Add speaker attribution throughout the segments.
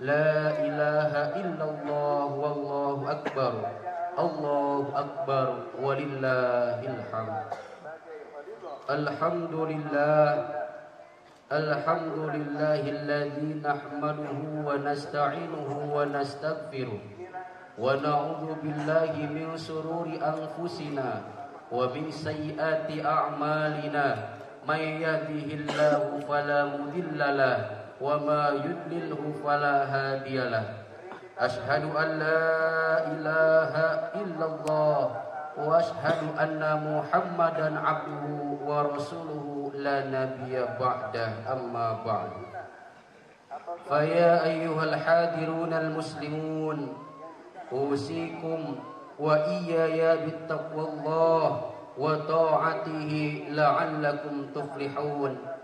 Speaker 1: لا إله إلا الله والله أكبر. الله أكبر ولله الحمد. الحمد لله. الحمد لله الذي نحمده ونستعينه ونستغفره. ونعوذ بالله من شرور أنفسنا ومن سيئات أعمالنا. من يهده الله فلا مضل له. وما يضلله فلا هادي له. أشهد أن لا إله إلا الله وأشهد أن محمدا عبده ورسوله لا نبي بعده. أما بعد. فيا أيها الحاضرون المسلمون أوصيكم وإياي بالتقوى الله وطاعته لعلكم تفلحون.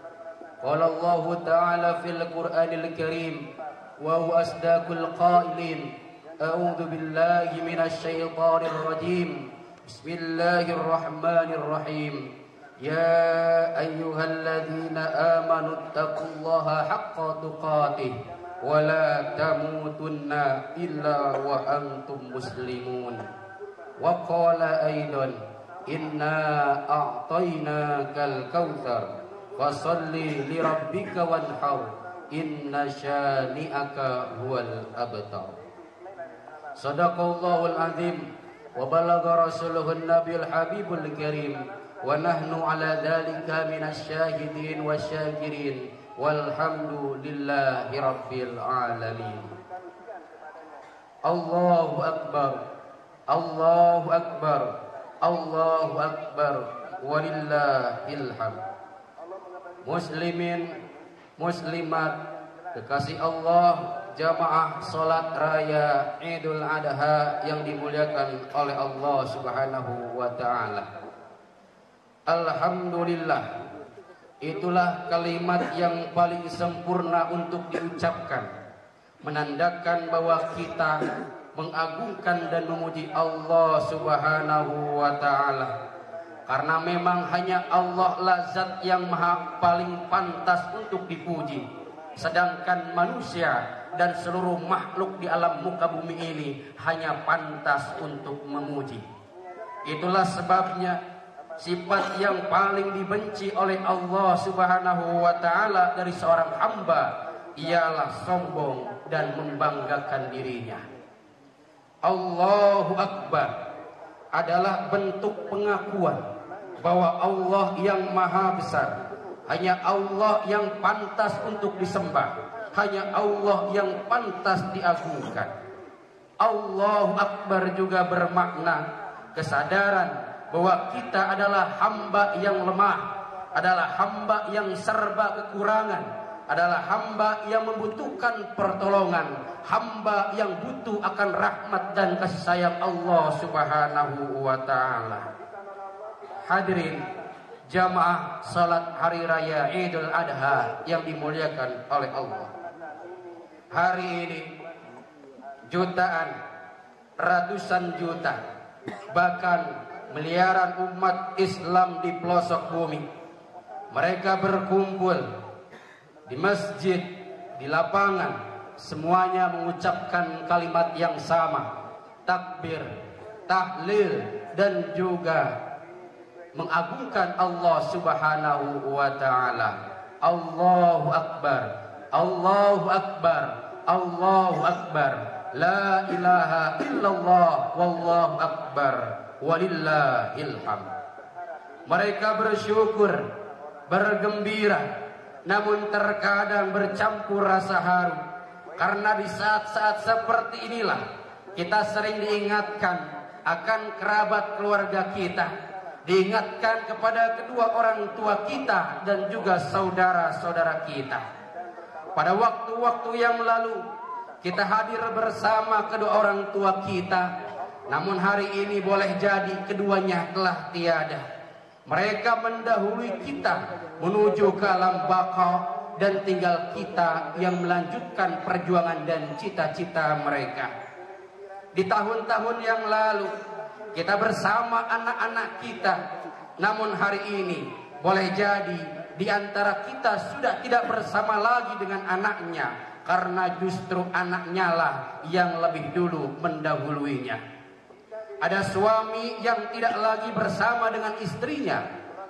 Speaker 1: قال الله تعالى في القرآن الكريم وهو أصدق القائلين أعوذ بالله من الشيطان الرجيم بسم الله الرحمن الرحيم يا أيها الذين آمنوا اتقوا الله حق تقاته ولا تموتن إلا وأنتم مسلمون. وقال أيضا إنا أعطيناك الكوثر. Fasalli li rabbika wanhar. Inna syani'aka huwal abtar. Sadaqallahul azim. Wa balaga rasuluhun nabiul habibul karim. Wa nahnu ala dhalika minas syahidin wa syakirin. Walhamdulillahi rabbil alamin. Allahu akbar. Allahu akbar. Allahu akbar. Walillahilhamd Muslimin Muslimat Kekasih Allah Jamaah Salat Raya Idul Adha Yang dimuliakan oleh Allah Subhanahu wa Ta'ala. Alhamdulillah Itulah kalimat yang paling sempurna untuk diucapkan Menandakan bahwa kita mengagungkan dan memuji Allah Subhanahu wa taala karena memang hanya Allah lah yang maha paling pantas untuk dipuji. Sedangkan manusia dan seluruh makhluk di alam muka bumi ini hanya pantas untuk memuji. Itulah sebabnya sifat yang paling dibenci oleh Allah Subhanahu wa taala dari seorang hamba ialah sombong dan membanggakan dirinya. Allahu Akbar adalah bentuk pengakuan bahwa Allah yang maha besar. Hanya Allah yang pantas untuk disembah. Hanya Allah yang pantas diagungkan. Allahu Akbar juga bermakna kesadaran bahwa kita adalah hamba yang lemah adalah hamba yang serba kekurangan adalah hamba yang membutuhkan pertolongan, hamba yang butuh akan rahmat dan kasih sayang Allah Subhanahu wa taala. Hadirin jamaah salat hari raya Idul Adha yang dimuliakan oleh Allah. Hari ini jutaan, ratusan juta, bahkan miliaran umat Islam di pelosok bumi mereka berkumpul di masjid, di lapangan, semuanya mengucapkan kalimat yang sama, takbir, tahlil dan juga mengagungkan Allah Subhanahu wa taala. Allahu akbar. Allahu akbar. Allahu akbar. La ilaha illallah wallahu akbar. Walillahil hamd. Mereka bersyukur, bergembira namun terkadang bercampur rasa haru. Karena di saat-saat seperti inilah kita sering diingatkan akan kerabat keluarga kita. Diingatkan kepada kedua orang tua kita dan juga saudara-saudara kita. Pada waktu-waktu yang lalu kita hadir bersama kedua orang tua kita. Namun hari ini boleh jadi keduanya telah tiada mereka mendahului kita menuju ke alam baka dan tinggal kita yang melanjutkan perjuangan dan cita-cita mereka. Di tahun-tahun yang lalu kita bersama anak-anak kita, namun hari ini boleh jadi di antara kita sudah tidak bersama lagi dengan anaknya, karena justru anaknya lah yang lebih dulu mendahuluinya. Ada suami yang tidak lagi bersama dengan istrinya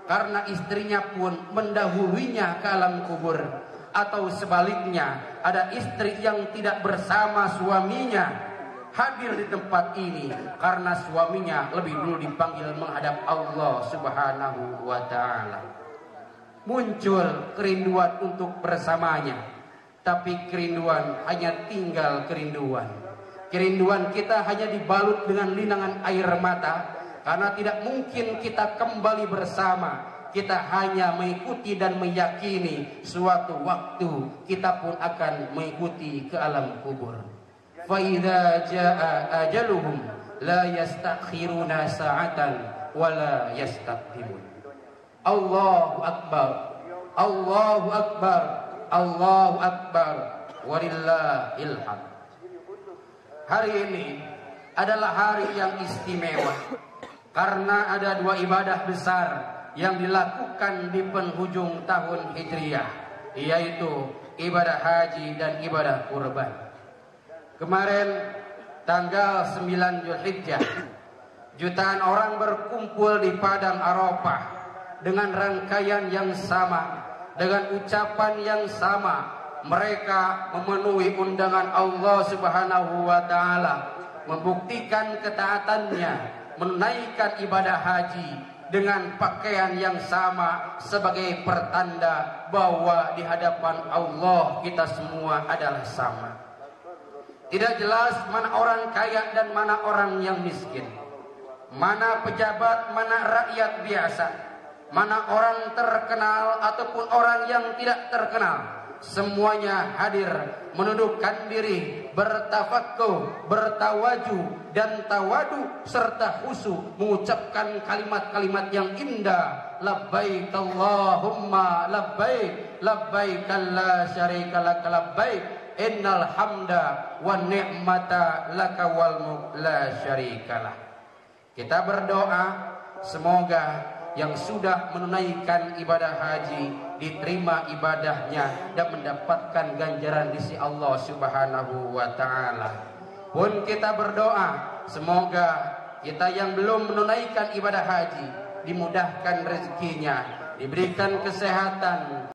Speaker 1: karena istrinya pun mendahuluinya ke alam kubur atau sebaliknya ada istri yang tidak bersama suaminya hadir di tempat ini karena suaminya lebih dulu dipanggil menghadap Allah Subhanahu wa taala. Muncul kerinduan untuk bersamanya, tapi kerinduan hanya tinggal kerinduan. Kerinduan kita hanya dibalut dengan linangan air mata karena tidak mungkin kita kembali bersama. Kita hanya mengikuti dan meyakini suatu waktu kita pun akan mengikuti ke alam kubur. Faida jaa ajaluhum la yastakhiruna sa'atan wala yastaqdimun. Allahu akbar. Allahu akbar. Allahu akbar. Walillahil hamd. Hari ini adalah hari yang istimewa karena ada dua ibadah besar yang dilakukan di penghujung tahun Hijriah yaitu ibadah haji dan ibadah kurban. Kemarin tanggal 9 Zulhijjah jutaan orang berkumpul di padang Arafah dengan rangkaian yang sama, dengan ucapan yang sama. Mereka memenuhi undangan Allah Subhanahu wa taala, membuktikan ketaatannya, menunaikan ibadah haji dengan pakaian yang sama sebagai pertanda bahwa di hadapan Allah kita semua adalah sama. Tidak jelas mana orang kaya dan mana orang yang miskin. Mana pejabat, mana rakyat biasa. Mana orang terkenal ataupun orang yang tidak terkenal. Semuanya hadir menundukkan diri, bertafakku, bertawaju dan tawadu serta khusyuk mengucapkan kalimat-kalimat yang indah. Labbaik Allahumma labbaik, labbaik la syarika lak labbaik innal hamda wa ni'mata laka wal la syarikalah. Kita berdoa semoga yang sudah menunaikan ibadah haji diterima ibadahnya dan mendapatkan ganjaran di sisi Allah Subhanahu wa taala. Pun kita berdoa semoga kita yang belum menunaikan ibadah haji dimudahkan rezekinya, diberikan kesehatan,